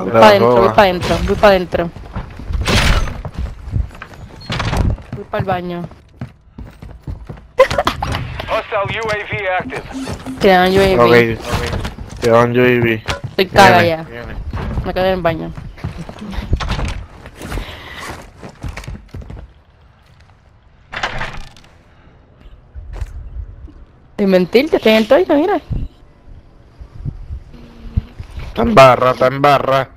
Voy para adentro, voy para adentro, voy para adentro. Voy para el baño. Hostile UAV active. UAV. Ok, te dan UAV. Estoy caga Viene, ya. viene. Me quedé en el baño. Y mentir, que estoy en el toile, mira. Está en barra, está en barra.